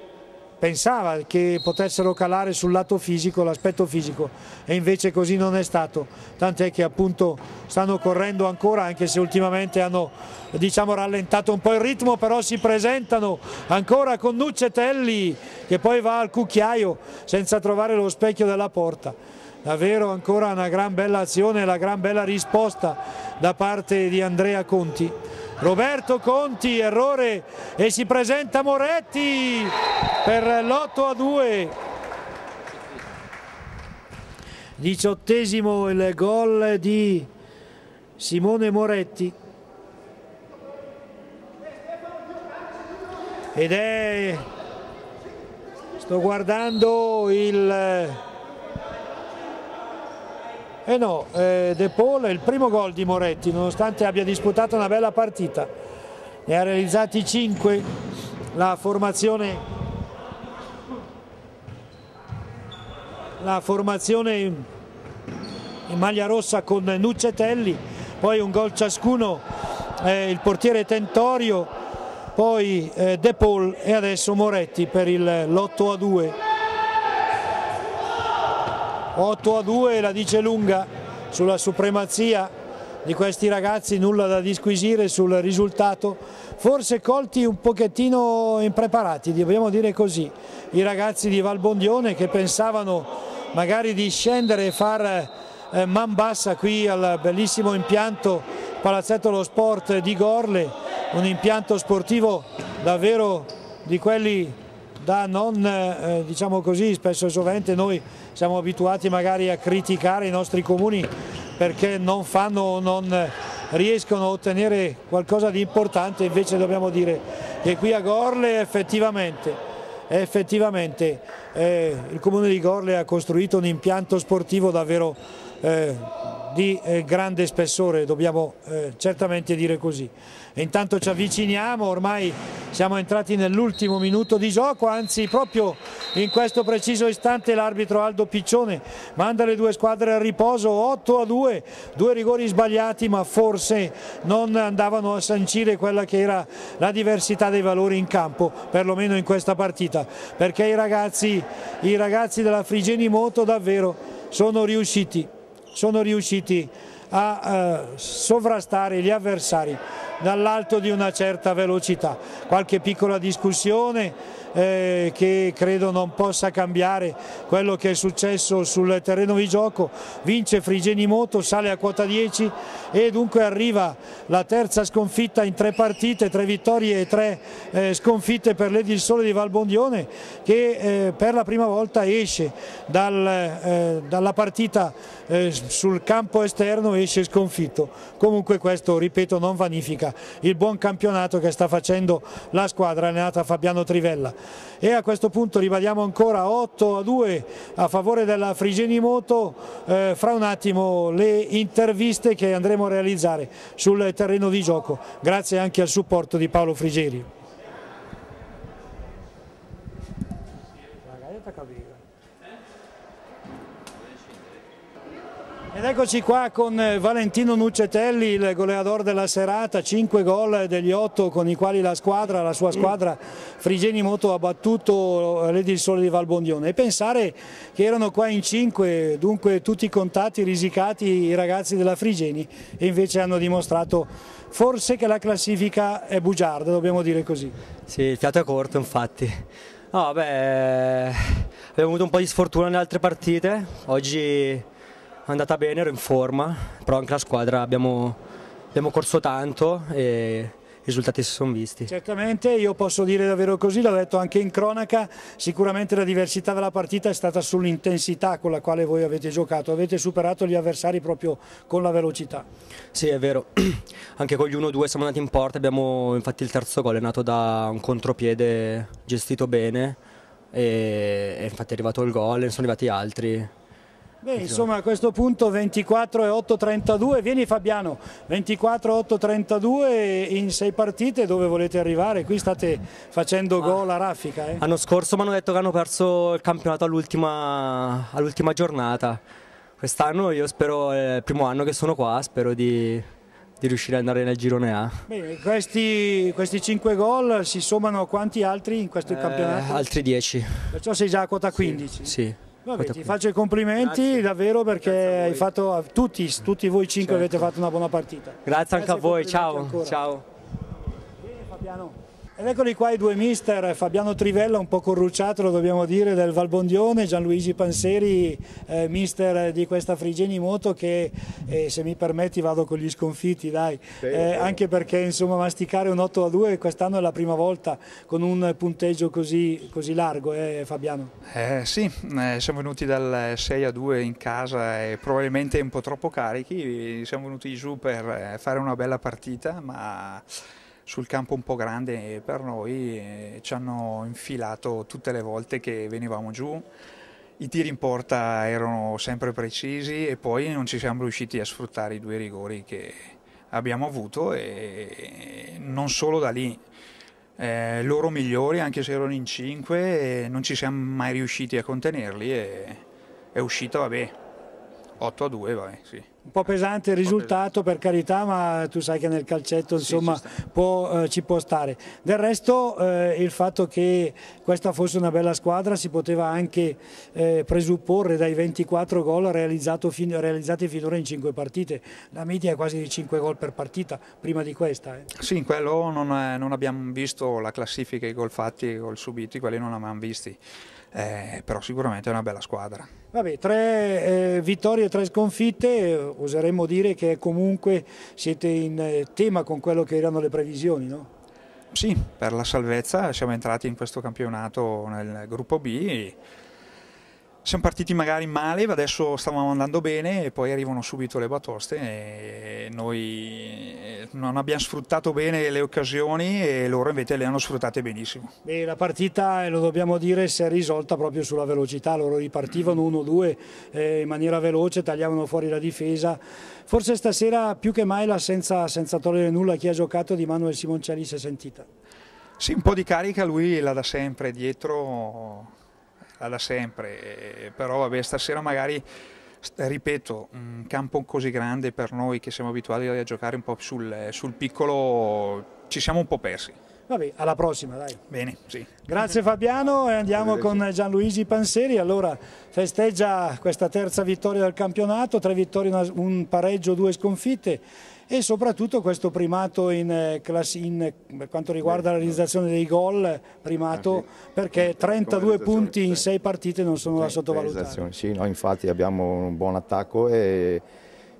pensava che potessero calare sul lato fisico, l'aspetto fisico e invece così non è stato, tant'è che appunto stanno correndo ancora anche se ultimamente hanno diciamo rallentato un po' il ritmo però si presentano ancora con Nuccetelli che poi va al cucchiaio senza trovare lo specchio della porta. Davvero ancora una gran bella azione la gran bella risposta da parte di Andrea Conti Roberto Conti, errore e si presenta Moretti per l'8 a 2. Diciottesimo il gol di Simone Moretti. Ed è, sto guardando il eh no, eh, De Paul è il primo gol di Moretti, nonostante abbia disputato una bella partita. Ne ha realizzati 5, la formazione, la formazione in, maglia rossa con Nuccetelli, poi un gol ciascuno eh, il portiere Tentorio, poi eh, De Paul e adesso Moretti per l'8 a 2. 8 a 2 la dice lunga sulla supremazia di questi ragazzi, nulla da disquisire sul risultato, forse colti un pochettino impreparati, dobbiamo dire così, i ragazzi di Valbondione che pensavano magari di scendere e far eh, man bassa qui al bellissimo impianto Palazzetto lo Sport di Gorle, un impianto sportivo davvero di quelli da non, eh, diciamo così, spesso e sovente noi siamo abituati magari a criticare i nostri comuni perché non fanno o non riescono a ottenere qualcosa di importante, invece dobbiamo dire che qui a Gorle effettivamente effettivamente eh, il Comune di Gorle ha costruito un impianto sportivo davvero eh, di eh, grande spessore, dobbiamo eh, certamente dire così. E intanto ci avviciniamo, ormai siamo entrati nell'ultimo minuto di gioco, anzi proprio in questo preciso istante l'arbitro Aldo Piccione manda le due squadre a riposo, 8 a 2, due rigori sbagliati ma forse non andavano a sancire quella che era la diversità dei valori in campo, perlomeno in questa partita, perché i ragazzi, i ragazzi della Frigeni Moto davvero sono riusciti sono riusciti a eh, sovrastare gli avversari dall'alto di una certa velocità. Qualche piccola discussione eh, che credo non possa cambiare quello che è successo sul terreno di gioco, vince Frigeni Moto, sale a quota 10 e dunque arriva la terza sconfitta in tre partite, tre vittorie e tre eh, sconfitte per l'Edil Sole di Valbondione che eh, per la prima volta esce dal, eh, dalla partita eh, sul campo esterno esce sconfitto. Comunque questo, ripeto, non vanifica il buon campionato che sta facendo la squadra allenata Fabiano Trivella e a questo punto ribadiamo ancora 8 a 2 a favore della Frigeni Moto, eh, fra un attimo le interviste che andremo a realizzare sul terreno di gioco, grazie anche al supporto di Paolo Frigeri. Ed eccoci qua con eh, Valentino Nuccetelli, il goleador della serata, 5 gol degli 8 con i quali la squadra, la sua squadra Frigeni Moto ha battuto l'Edil Sole di Valbondione. E pensare che erano qua in 5, dunque tutti contatti, risicati i ragazzi della Frigeni e invece hanno dimostrato forse che la classifica è bugiarda, dobbiamo dire così. Sì, il fiato è corto infatti. No, beh, abbiamo avuto un po' di sfortuna nelle altre partite, oggi è andata bene, ero in forma, però anche la squadra abbiamo, abbiamo corso tanto e i risultati si sono visti. Certamente, io posso dire davvero così, l'ho detto anche in cronaca, sicuramente la diversità della partita è stata sull'intensità con la quale voi avete giocato, avete superato gli avversari proprio con la velocità. Sì, è vero, anche con gli 1-2 siamo andati in porta, abbiamo infatti il terzo gol è nato da un contropiede gestito bene e, e infatti è arrivato il gol, ne sono arrivati altri. Beh, insomma a questo punto 24 e 8 32, vieni Fabiano, 24 8 32 in sei partite dove volete arrivare? Qui state facendo gol a raffica. Eh? L'anno scorso mi hanno detto che hanno perso il campionato all'ultima all giornata, quest'anno io spero, è il primo anno che sono qua, spero di, di riuscire ad andare nel girone A. Bene, questi, questi 5 gol si sommano a quanti altri in questo eh, campionato? Altri 10. Perciò sei già a quota 15? Sì. sì. Vabbè, ti faccio i complimenti Grazie. davvero perché hai fatto, tutti, tutti voi cinque certo. avete fatto una buona partita. Grazie, Grazie anche a voi, ciao. ciao. Bene, Fabiano. Ed eccoli qua i due mister, Fabiano Trivella, un po' corrucciato lo dobbiamo dire, del Valbondione, Gianluigi Panseri, eh, mister di questa Frigeni Moto che eh, se mi permetti vado con gli sconfitti, dai, eh, anche perché insomma masticare un 8 a 2 quest'anno è la prima volta con un punteggio così, così largo, eh, Fabiano? Eh, sì, eh, siamo venuti dal 6 a 2 in casa e probabilmente un po' troppo carichi, siamo venuti giù per eh, fare una bella partita, ma sul campo un po' grande per noi e ci hanno infilato tutte le volte che venivamo giù. I tiri in porta erano sempre precisi e poi non ci siamo riusciti a sfruttare i due rigori che abbiamo avuto e non solo da lì. Eh, loro migliori anche se erano in 5 non ci siamo mai riusciti a contenerli e è uscita vabbè 8 a 2 vabbè sì un po' pesante il risultato per carità, ma tu sai che nel calcetto insomma, sì, può, eh, ci può stare. Del resto eh, il fatto che questa fosse una bella squadra si poteva anche eh, presupporre dai 24 gol fin realizzati finora in 5 partite. La media è quasi di 5 gol per partita prima di questa. Eh. Sì, in quello non, è, non abbiamo visto la classifica, i gol fatti i gol subiti, quelli non abbiamo visti eh, però sicuramente è una bella squadra. Vabbè, tre eh, vittorie e tre sconfitte, oseremmo dire che comunque siete in eh, tema con quello che erano le previsioni, no? Sì, per la salvezza siamo entrati in questo campionato nel gruppo B siamo partiti magari male, adesso stavamo andando bene e poi arrivano subito le batoste e noi eh, non abbiamo sfruttato bene le occasioni e loro invece le hanno sfruttate benissimo. Beh, la partita, lo dobbiamo dire, si è risolta proprio sulla velocità, loro ripartivano 1-2 eh, in maniera veloce, tagliavano fuori la difesa. Forse stasera più che mai l'assenza, senza togliere nulla chi ha giocato di Manuel Simoncelli si è sentita. Sì, un po' di carica lui la da sempre dietro da sempre, però vabbè, stasera magari, ripeto, un campo così grande per noi che siamo abituati a giocare un po' sul, sul piccolo, ci siamo un po' persi. Vabbè, alla prossima, dai. Bene, sì. Grazie Fabiano e andiamo con Gianluigi Panseri. Allora, festeggia questa terza vittoria del campionato, tre vittorie, un pareggio, due sconfitte e soprattutto questo primato in, eh, in, per quanto riguarda la realizzazione dei gol, primato ah, perché 32 punti in 6 partite non sono da sottovalutare. Sì, noi infatti abbiamo un buon attacco e,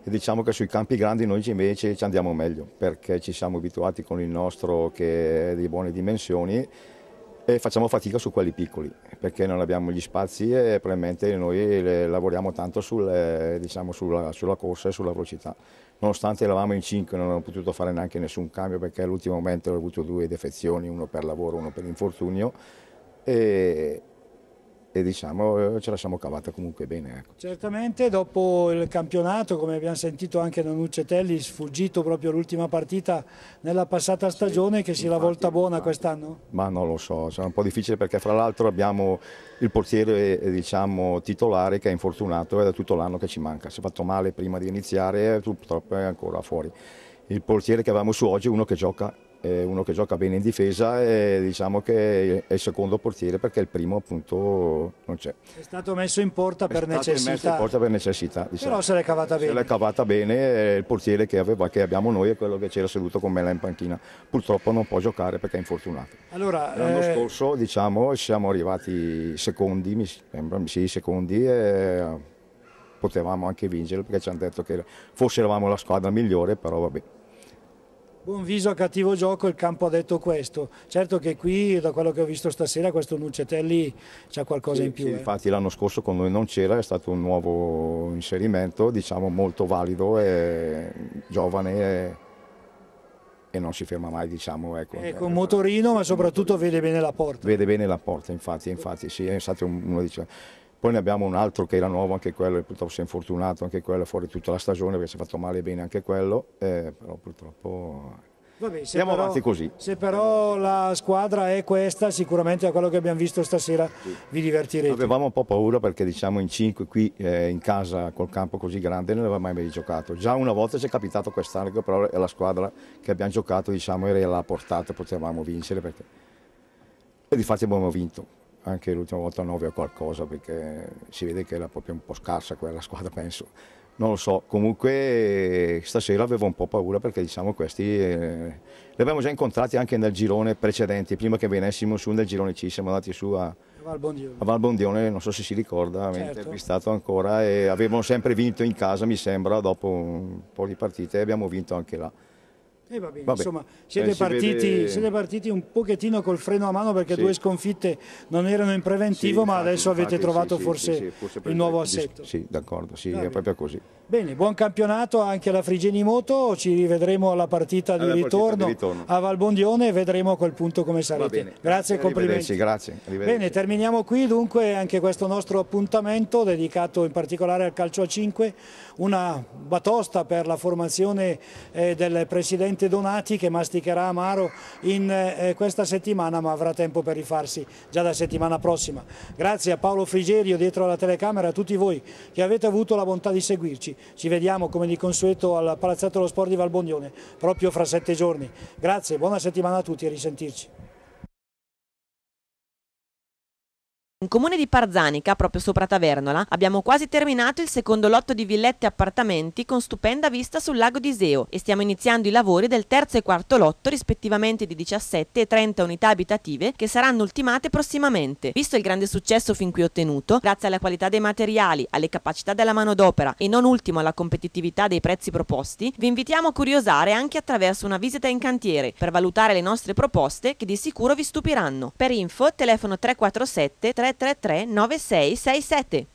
e, diciamo che sui campi grandi noi invece ci andiamo meglio perché ci siamo abituati con il nostro che è di buone dimensioni e facciamo fatica su quelli piccoli perché non abbiamo gli spazi e probabilmente noi lavoriamo tanto sul, diciamo, sulla, sulla, corsa e sulla velocità. Nonostante eravamo in 5 non ho potuto fare neanche nessun cambio perché all'ultimo momento ho avuto due defezioni, uno per lavoro, uno per infortunio. E, e diciamo ce la siamo cavata comunque bene. Ecco. Certamente dopo il campionato, come abbiamo sentito anche da Nuccetelli, sfuggito proprio l'ultima partita nella passata stagione, sì, che sia la volta buona quest'anno? Ma non lo so, sarà un po' difficile perché fra l'altro abbiamo il portiere diciamo, titolare che è infortunato ed è tutto l'anno che ci manca, si è fatto male prima di iniziare e purtroppo è ancora fuori. Il portiere che avevamo su oggi è uno che gioca uno che gioca bene in difesa e diciamo che è il secondo portiere perché il primo appunto non c'è. È stato messo in porta per necessità. Messo in porta per necessità diciamo. Però se l'è cavata bene. Se l'è cavata bene, il portiere che, aveva, che, abbiamo noi è quello che c'era seduto con me là in panchina. Purtroppo non può giocare perché è infortunato. Allora, L'anno eh... scorso diciamo siamo arrivati secondi, mi sembra, sì, secondi e potevamo anche vincere perché ci hanno detto che forse eravamo la squadra migliore, però vabbè. Buon viso a cattivo gioco, il campo ha detto questo. Certo che qui, da quello che ho visto stasera, questo Nuccetelli c'ha qualcosa sì, in più. Sì, eh. Infatti l'anno scorso con noi non c'era, è stato un nuovo inserimento, diciamo molto valido e giovane e, e non si ferma mai, diciamo. Ecco, è con motorino, ma soprattutto vede bene la porta. Vede bene la porta, infatti, infatti sì, è stato uno diceva. Poi ne abbiamo un altro che era nuovo, anche quello, purtroppo si è infortunato, anche quello fuori tutta la stagione perché si è fatto male bene anche quello, eh, però purtroppo Vabbè, Andiamo però, avanti così. Se però la squadra è questa, sicuramente da quello che abbiamo visto stasera sì. vi divertirete. Avevamo un po' paura perché diciamo in 5 qui eh, in casa col campo così grande non avevamo mai giocato. Già una volta ci è capitato quest'anno che però è la squadra che abbiamo giocato diciamo era alla portata, potevamo vincere perché... E di fatto abbiamo vinto. Anche l'ultima volta 9 o qualcosa perché si vede che era proprio un po' scarsa quella squadra penso non lo so, comunque stasera avevo un po' paura perché diciamo questi eh, li abbiamo già incontrati anche nel girone precedente, prima che venissimo su nel girone C, siamo andati su a, a Valbondione, non so se si ricorda, certo. intervistato ancora e avevano sempre vinto in casa mi sembra dopo un po' di partite e abbiamo vinto anche là. Eh va bene, insomma, siete, eh, partiti, vede... siete, partiti, un pochettino col freno a mano perché sì. due sconfitte non erano in preventivo, sì, ma infatti, adesso avete trovato sì, forse, forse il nuovo assetto. Sì, d'accordo, sì, è proprio così. Bene, buon campionato anche alla Frigeni Moto, ci rivedremo alla partita, di, ritorno partita di, ritorno a Valbondione e vedremo a quel punto come sarete. Grazie e complimenti. Grazie, Bene, terminiamo qui dunque anche questo nostro appuntamento dedicato in particolare al calcio a 5, una batosta per la formazione eh, del Presidente Donati che masticherà amaro in eh, questa settimana ma avrà tempo per rifarsi già la settimana prossima. Grazie a Paolo Frigerio dietro alla telecamera a tutti voi che avete avuto la bontà di seguirci. Ci vediamo come di consueto al Palazzetto dello Sport di Valbondione proprio fra sette giorni. Grazie, buona settimana a tutti e risentirci. In comune di Parzanica, proprio sopra Tavernola, abbiamo quasi terminato il secondo lotto di villette e appartamenti con stupenda vista sul lago di Iseo e stiamo iniziando i lavori del terzo e quarto lotto rispettivamente di 17 e 30 unità abitative che saranno ultimate prossimamente. Visto il grande successo fin qui ottenuto, grazie alla qualità dei materiali, alle capacità della manodopera e non ultimo alla competitività dei prezzi proposti, vi invitiamo a curiosare anche attraverso una visita in cantiere per valutare le nostre proposte che di sicuro vi stupiranno. Per info telefono 347 3 333 9667.